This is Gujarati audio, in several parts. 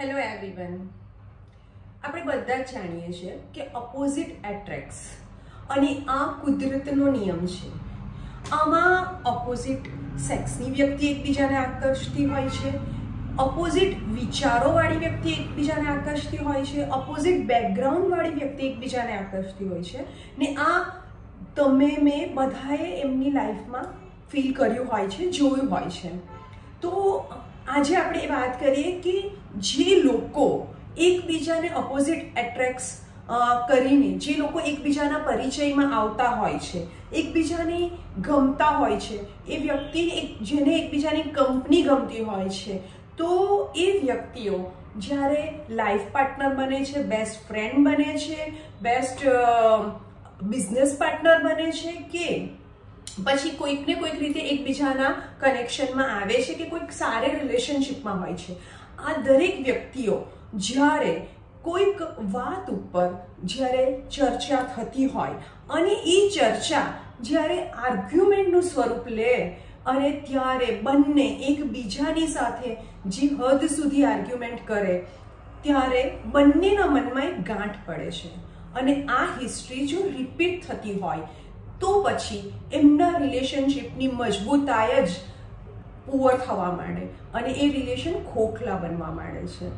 હેલો એવરીવન આપણે બધા જ જાણીએ છીએ કે ઓપોઝિટ એટ્રેક્ટ્સ અને આ કુદરતનો નિયમ છે. આમાં ઓપોઝિટ સેક્સની વ્યક્તિ એકબીજાને આકર્ષતી હોય છે. ઓપોઝિટ વિચારોવાળી વ્યક્તિ એકબીજાને આકર્ષતી હોય છે. ઓપોઝિટ બેકગ્રાઉન્ડવાળી વ્યક્તિ એકબીજાને આકર્ષતી હોય છે. ને આ તમે મેં બધાએ એમની લાઈફમાં ફીલ કર્યું હોય છે, જોયું હોય છે. તો આજે આપણે વાત કરીએ કે જે લોકો એકબીજાને ઓપોઝિટ એટ્રેક્ટ્સ કરીને, જે લોકો એકબીજાના પરિચયમાં આવતા હોય છે, એકબીજાને ગમતા હોય છે, એ વ્યક્તિ જેને એકબીજાની કંપની ગમતી હોય છે, તો એ વ્યક્તિઓ જ્યારે લાઈફ પાર્ટનર બને છે બેસ્ટ ફ્રેન્ડ બને છે બેસ્ટ બિઝનેસ પાર્ટનર બને છે કે પછી કોઈક ને કોઈક રીતે એકબીજાના કનેક્શનમાં આવે છે કે કોઈક સારી રિલેશનશિપમાં હોય છે. આ દરેક વ્યક્તિઓ જ્યારે કોઈક વાત ઉપર જ્યારે ચર્ચા થતી હોય અને એ ચર્ચા જ્યારે આર્ગ્યુમેન્ટનું સ્વરૂપ લે અને ત્યારે બંને એકબીજાની સાથે જે હદ સુધી આર્ગ્યુમેન્ટ કરે, ત્યારે બંનેના મનમાં એક ગાંઠ પડે છે. અને આ હિસ્ટ્રી જો રિપીટ થતી હોય તો પછી એમના રિલેશનશિપની મજબૂતાઈ જ પુઅર થવા માંડે અને એ રિલેશન ખોખલા બનવા માંડે છે.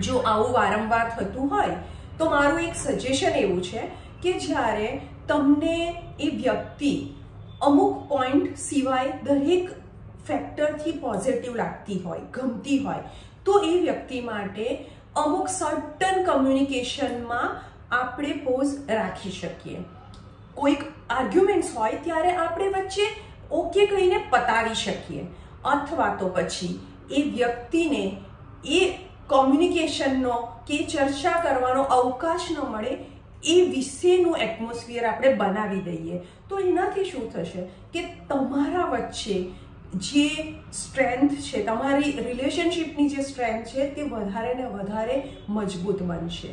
જો આવું વારંવાર થતું હોય, તો મારું એક સજેશન એવું છે કે જ્યારે તમને એ વ્યક્તિ અમુક પોઈન્ટ સિવાય દરેક ફેક્ટરથી પોઝિટિવ લાગતી હોય, ગમતી હોય, તો એ વ્યક્તિ માટે અમુક સર્ટન કમ્યુનિકેશનમાં આપણે પોઝ રાખી શકીએ. કોઈક આર્ગ્યુમેન્ટ્સ હોય ત્યારે આપણે વચ્ચે ઓકે કહીને પતાવી શકીએ. અથવા તો પછી એ વ્યક્તિને એ કોમ્યુનિકેશનનો કે ચર્ચા કરવાનો અવકાશ ન મળે એ વિશેનું એટમોસ્ફિયર આપણે બનાવી દઈએ. તો એનાથી શું થશે કે તમારા વચ્ચે જે સ્ટ્રેન્થ છે, તમારી રિલેશનશિપની જે સ્ટ્રેન્થ છે, તે વધારે ને વધારે મજબૂત બનશે.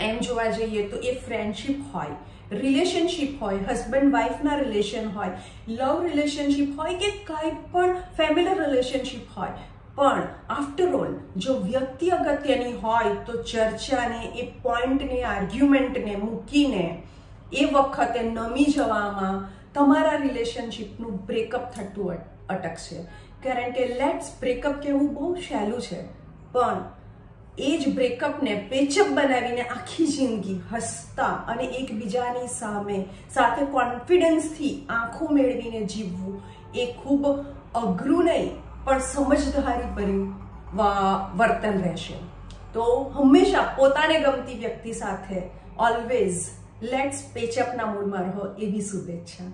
એમ જોવા જઈએ તો એ ફ્રેન્ડશિપ હોય. રિલેશનશિપ હોય હસબન્ડ વાઈફના રિલેશન હોય લવ રિલેશનશિપ હોય કે કાંઈ પણ ફેમિલી રિલેશનશિપ હોય. પણ આફ્ટર ઓલ જો વ્યક્તિ અગત્યની હોય તો ચર્ચાને, એ પોઈન્ટને આર્ગ્યુમેન્ટને મૂકીને એ વખતે નમી જવામાં તમારા રિલેશનશિપનું બ્રેકઅપ થતું અટકશે. કારણ કે લેટ્સ બ્રેકઅપ કહેવું બહુ સહેલું છે. પણ એ જ બ્રેકઅપને પેચઅપ બનાવીને આખી જિંદગી હસતા અને એકબીજાની સામે સાથે કોન્ફિડન્સથી આંખો મેળવીને જીવવું એ ખૂબ અઘરું નહીં, પણ સમજદારી ભર્યું વર્તન રહેશે. તો હંમેશા પોતાને ગમતી વ્યક્તિ સાથે ઓલવેઝ લેટ્સ પેચઅપના મૂડમાં રહો એવી શુભેચ્છા.